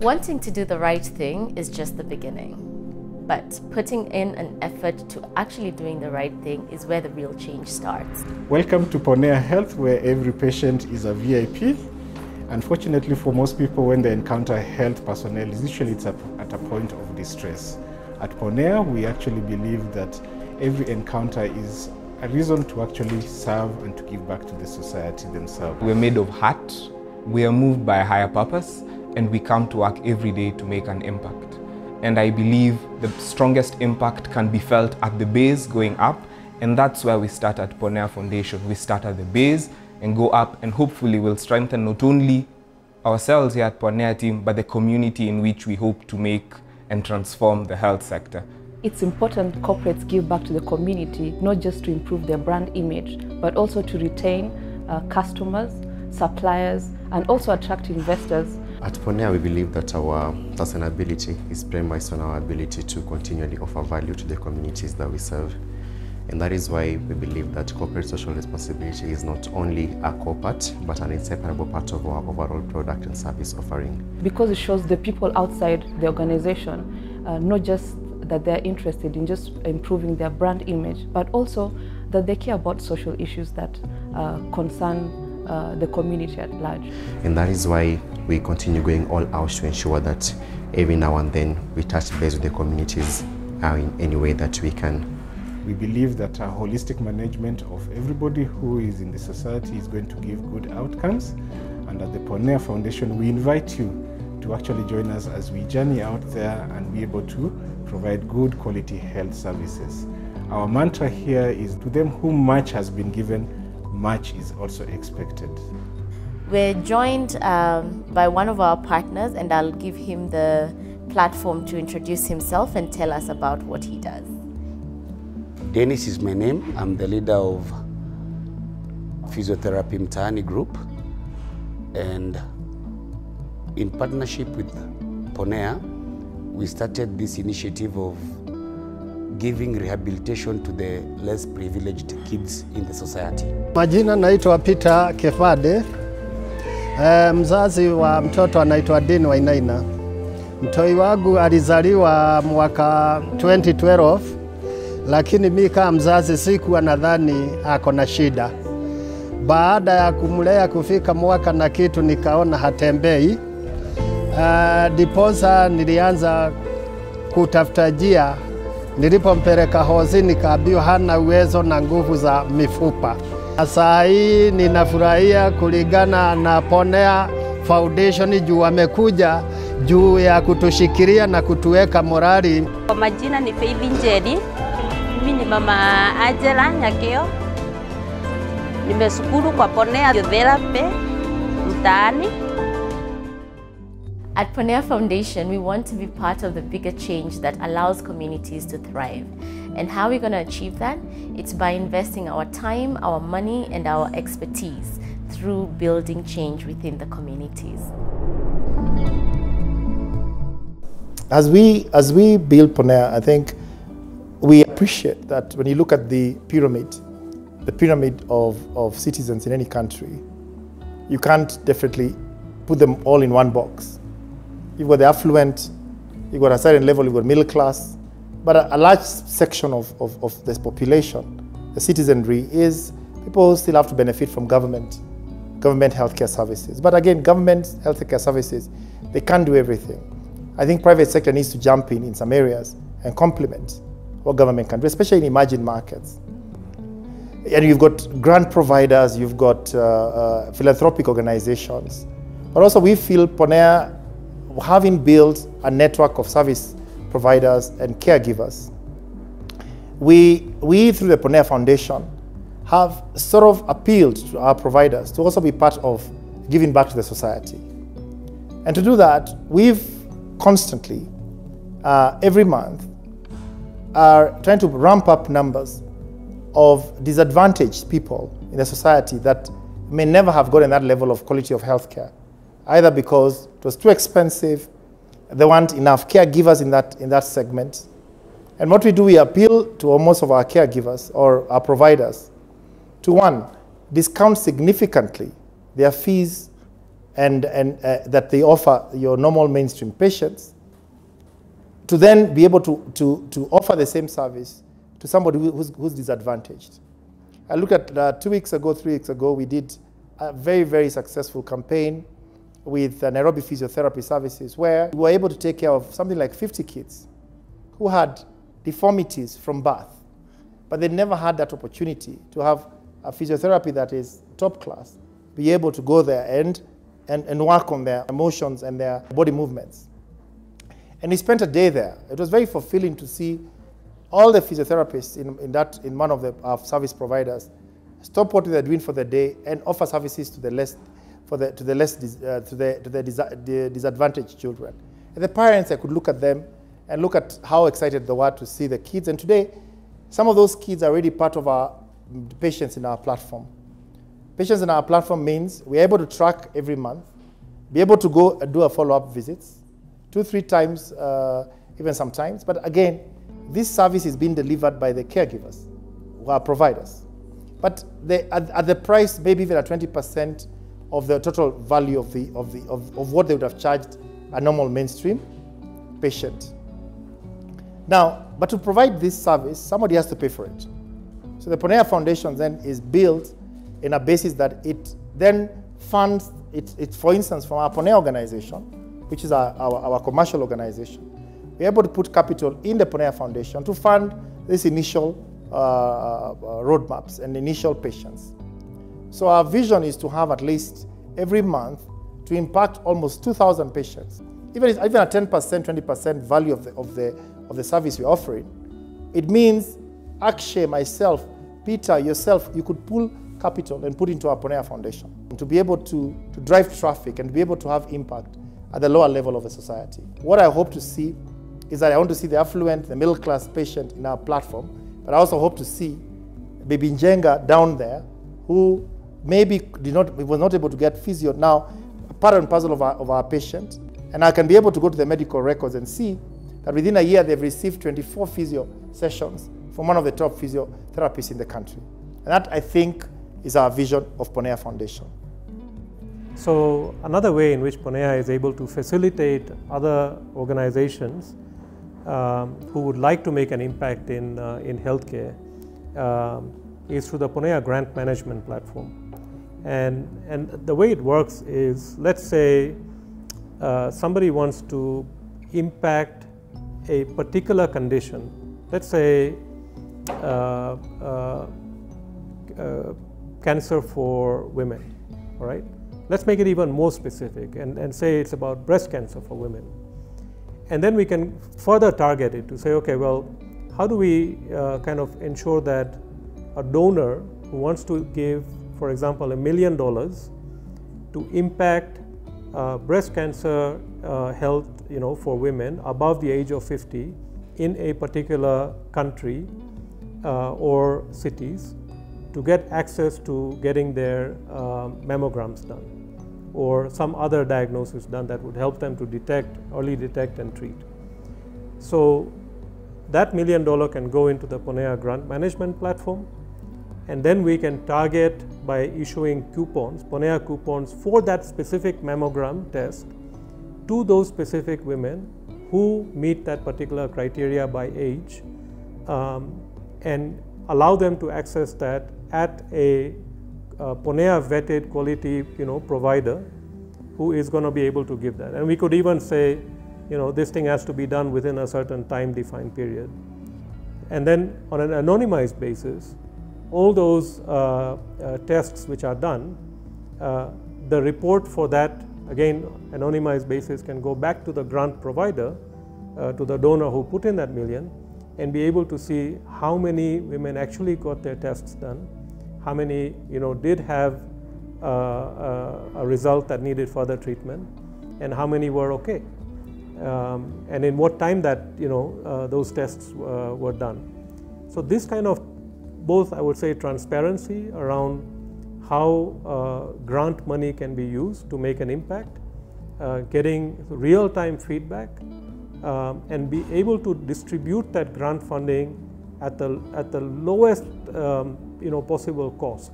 Wanting to do the right thing is just the beginning. But putting in an effort to actually doing the right thing is where the real change starts. Welcome to Ponea Health, where every patient is a VIP. Unfortunately, for most people, when they encounter health personnel, usually it's at a point of distress. At Ponea, we actually believe that every encounter is a reason to actually serve and to give back to the society themselves. We're made of heart, we are moved by a higher purpose, and we come to work every day to make an impact. And I believe the strongest impact can be felt at the base going up, and that's where we start at Ponea Foundation. We start at the base and go up, and hopefully we'll strengthen not only ourselves here at Ponea team, but the community in which we hope to make and transform the health sector. It's important corporates give back to the community, not just to improve their brand image, but also to retain uh, customers, suppliers, and also attract investors. At Ponea, we believe that our sustainability is premised on our ability to continually offer value to the communities that we serve. And that is why we believe that corporate social responsibility is not only a core part, but an inseparable part of our overall product and service offering. Because it shows the people outside the organization, uh, not just that they're interested in just improving their brand image, but also that they care about social issues that uh, concern uh, the community at large. And that is why we continue going all out to ensure that every now and then we touch base with the communities uh, in any way that we can. We believe that a holistic management of everybody who is in the society is going to give good outcomes. And at the Ponea Foundation, we invite you to actually join us as we journey out there and be able to provide good quality health services. Our mantra here is to them whom much has been given, much is also expected. We're joined um, by one of our partners and I'll give him the platform to introduce himself and tell us about what he does. Dennis is my name. I'm the leader of Physiotherapy Mtaani Group. And in partnership with Ponea, we started this initiative of giving rehabilitation to the less privileged kids in the society. Majina naitwa Peter Kefade. E, mzazi wa mtoto anaitwa Dean Wainaina. Mtoi wangu alizaliwa mwaka 2012 lakini mi kama mzazi sikuwa nadhani ako na shida. Baada ya kumlea kufika mwaka na kitu, nikaona hatembei, ndiposa uh, nilianza kutafuta njia. Nilipompeleka hozi nikaambiwa hana uwezo na nguvu za mifupa. Saa hii ninafurahia kulingana na Ponea Foundation juu wamekuja juu ya kutushikilia na kutuweka morali. Kwa majina ni Faith Njeri. Mimi ni mama Angela Nyakeo, nimeshukuru kwa Ponea Therapy mtaani. At Ponea Foundation, we want to be part of the bigger change that allows communities to thrive. And how are we going to achieve that? It's by investing our time, our money, and our expertise through building change within the communities. As we, as we build Ponea, I think we appreciate that when you look at the pyramid, the pyramid of, of citizens in any country, you can't definitely put them all in one box. You've got the affluent, you've got a certain level, you've got middle class, but a, a large section of, of, of this population, the citizenry, is people still have to benefit from government, government healthcare services. But again, government healthcare services, they can't do everything. I think private sector needs to jump in in some areas and complement what government can do, especially in emerging markets. And you've got grant providers, you've got uh, uh, philanthropic organizations. But also we feel Ponea, having built a network of service providers and caregivers, we, we through the Ponea Foundation have sort of appealed to our providers to also be part of giving back to the society. And to do that, we've constantly, uh, every month, are trying to ramp up numbers of disadvantaged people in the society that may never have gotten that level of quality of healthcare, either because it was too expensive, there weren't enough caregivers in that, in that segment. And what we do, we appeal to most of our caregivers or our providers to one, discount significantly their fees and, and uh, that they offer your normal mainstream patients, to then be able to, to, to offer the same service to somebody who's, who's disadvantaged. I look at uh, two weeks ago, three weeks ago, we did a very, very successful campaign with Nairobi Physiotherapy Services where we were able to take care of something like 50 kids who had deformities from birth, but they never had that opportunity to have a physiotherapy that is top class, be able to go there and, and, and work on their emotions and their body movements. And he spent a day there. It was very fulfilling to see all the physiotherapists in, in, that, in one of the uh, service providers stop what they're doing for the day and offer services to the less, for the, to the less, uh, to the, to the, the disadvantaged children. And the parents, I could look at them and look at how excited they were to see the kids. And today, some of those kids are already part of our patients in our platform. Patients in our platform means we're able to track every month, be able to go and do a follow-up visits, two, three times, uh, even sometimes. But again, this service is being delivered by the caregivers who are providers. But they, at, at, the price, maybe even at 20% of the total value of, the, of, the, of, of what they would have charged a normal mainstream patient. Now, but to provide this service, somebody has to pay for it. So the Ponea Foundation then is built in a basis that it then funds, it, it for instance, from our Ponea organization, which is our, our, our commercial organization, we're able to put capital in the Ponea Foundation to fund this initial uh, uh, roadmaps and initial patients. So our vision is to have at least every month to impact almost 2,000 patients. Even, even a 10%, 20% value of the, of, the, of the service we're offering, it means Akshay, myself, Peter, yourself, you could pull capital and put into our Ponea Foundation to be able to, to drive traffic and be able to have impact at the lower level of a society. What I hope to see is that I want to see the affluent, the middle class patient in our platform, but I also hope to see Baby Njenga down there who maybe did not, was not able to get physio now, part and parcel of our, of our patient. And I can be able to go to the medical records and see that within a year they've received 24 physio sessions from one of the top physiotherapists in the country. And that, I think, is our vision of Ponea Foundation. So another way in which Ponea is able to facilitate other organizations um, who would like to make an impact in, uh, in healthcare um, is through the Ponea grant management platform. And, and the way it works is, let's say uh, somebody wants to impact a particular condition. Let's say uh, uh, uh, cancer for women, all right? Let's make it even more specific and, and say it's about breast cancer for women. And then we can further target it to say, okay, well, how do we uh, kind of ensure that a donor who wants to give, for example, a million dollars to impact uh, breast cancer uh, health, you know, for women above the age of 50 in a particular country uh, or cities to get access to getting their um, mammograms done or some other diagnosis done that would help them to detect, early detect and treat. So that million dollar can go into the Ponea grant management platform and then we can target by issuing coupons, Ponea coupons for that specific mammogram test to those specific women who meet that particular criteria by age um, and allow them to access that at a uh, Ponea vetted quality you know, provider who is going to be able to give that. And we could even say, you know, this thing has to be done within a certain time defined period. And then on an anonymized basis, all those uh, uh, tests which are done, uh, the report for that, again, anonymized basis can go back to the grant provider, to the donor who put in that million, and be able to see how many women actually got their tests done, how many you know did have uh, uh, a result that needed further treatment, and how many were okay, um, and in what time that you know uh, those tests uh, were done. So this kind of both I would say transparency around how uh, grant money can be used to make an impact, uh, getting real-time feedback um, and be able to distribute that grant funding at the, at the lowest um, you know, possible cost.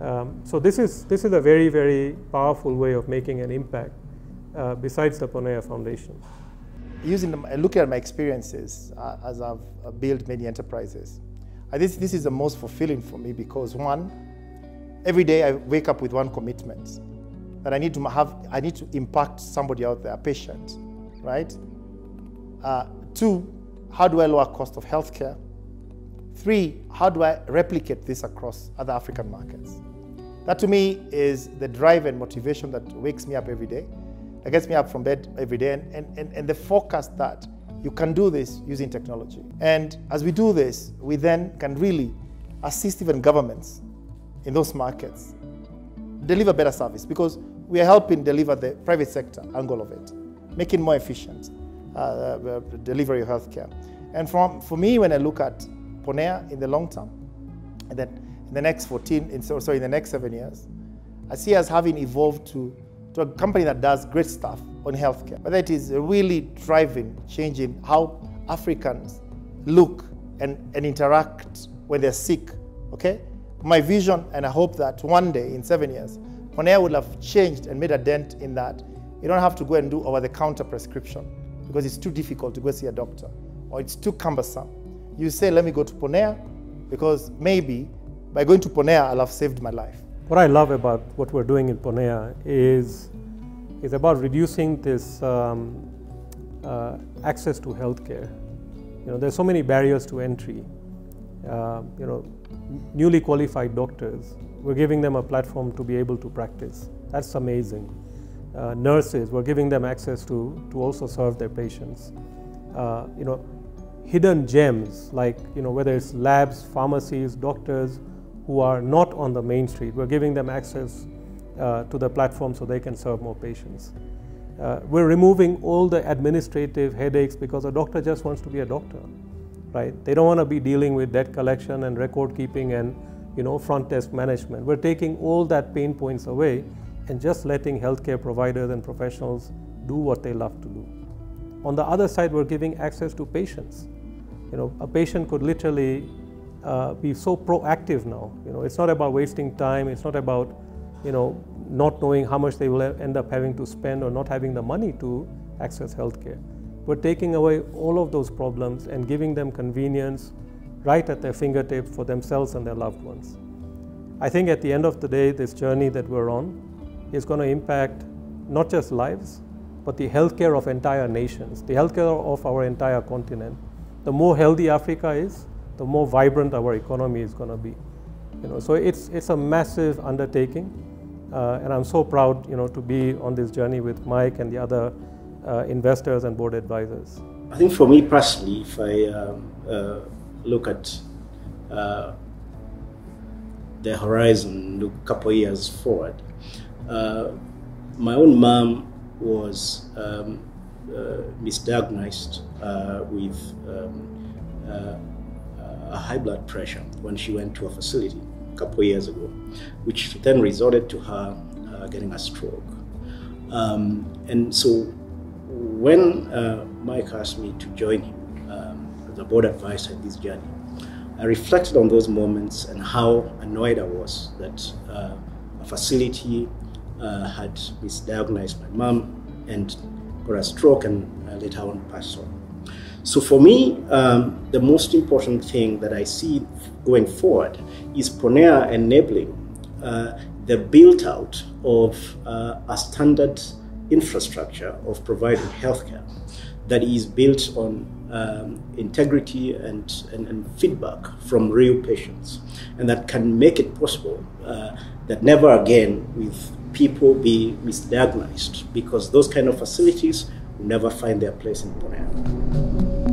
Um, so this is, this is a very, very powerful way of making an impact uh, besides the Ponea Foundation. Using the, looking at my experiences uh, as I've uh, built many enterprises, This, this is the most fulfilling for me because one, every day I wake up with one commitment that I need to have, I need to impact somebody out there, a patient, right? Uh, two, how do I lower cost of healthcare? Three, how do I replicate this across other African markets? That to me is the drive and motivation that wakes me up every day, that gets me up from bed every day, and, and, and the focus that you can do this using technology. And as we do this, we then can really assist even governments in those markets deliver better service because we are helping deliver the private sector angle of it, making more efficient uh, uh, delivery of healthcare. And from, for me, when I look at Ponea in the long term, and then in the next 14, in, sorry, in the next seven years, I see us having evolved to, to a company that does great stuff on healthcare. Whether it is really driving, changing how Africans look and, and interact when they're sick, okay? My vision, and I hope that one day, in seven years, Ponea will have changed and made a dent in that. You don't have to go and do over-the-counter prescription because it's too difficult to go see a doctor or it's too cumbersome. You say, let me go to Ponea because maybe by going to Ponea, I'll have saved my life. What I love about what we're doing in Ponea is, is about reducing this um, uh, access to healthcare. You know, there's so many barriers to entry. Uh, you know, newly qualified doctors, we're giving them a platform to be able to practice. That's amazing. Uh, nurses, we're giving them access to, to also serve their patients. Uh, you know, hidden gems like, you know, whether it's labs, pharmacies, doctors who are not on the main street, we're giving them access uh, to the platform so they can serve more patients. Uh, we're removing all the administrative headaches because a doctor just wants to be a doctor right? They don't want to be dealing with debt collection and record keeping and you know front desk management. We're taking all that pain points away and just letting healthcare providers and professionals do what they love to do. On the other side, we're giving access to patients. You know, a patient could literally uh, be so proactive now. You know, it's not about wasting time. It's not about, you know, not knowing how much they will end up having to spend or not having the money to access healthcare. We're taking away all of those problems and giving them convenience right at their fingertips for themselves and their loved ones. I think at the end of the day, this journey that we're on is going to impact not just lives, but the healthcare of entire nations, the healthcare of our entire continent. The more healthy Africa is, the more vibrant our economy is going to be. You know, so it's, it's a massive undertaking, uh, and I'm so proud you know, to be on this journey with Mike and the other uh, investors and board advisors? I think for me personally, if I um, uh, look at uh, the horizon, look a couple years forward, uh, my own mom was um, uh, misdiagnosed with um, a high blood pressure when she went to a facility a couple of years ago, which then resulted to her getting a stroke. Um, and so when uh, Mike asked me to join him um, as a board advisor in this journey, I reflected on those moments and how annoyed I was that uh, a facility uh, had misdiagnosed my mom and got a stroke and uh, later on passed on. So for me, um, the most important thing that I see going forward is Ponea enabling uh, the build out of uh, a standard infrastructure of providing healthcare that is built on um, integrity and, and, and, feedback from real patients, and that can make it possible uh, that never again with people be misdiagnosed because those kind of facilities never find their place in Ponea.